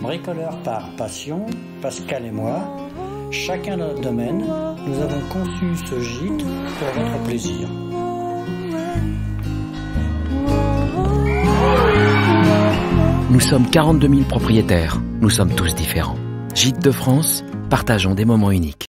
Bricoleurs par passion, Pascal et moi, chacun dans notre domaine, nous avons conçu ce gîte pour votre plaisir. Nous sommes 42 000 propriétaires. Nous sommes tous différents. Gîte de France, partageons des moments uniques.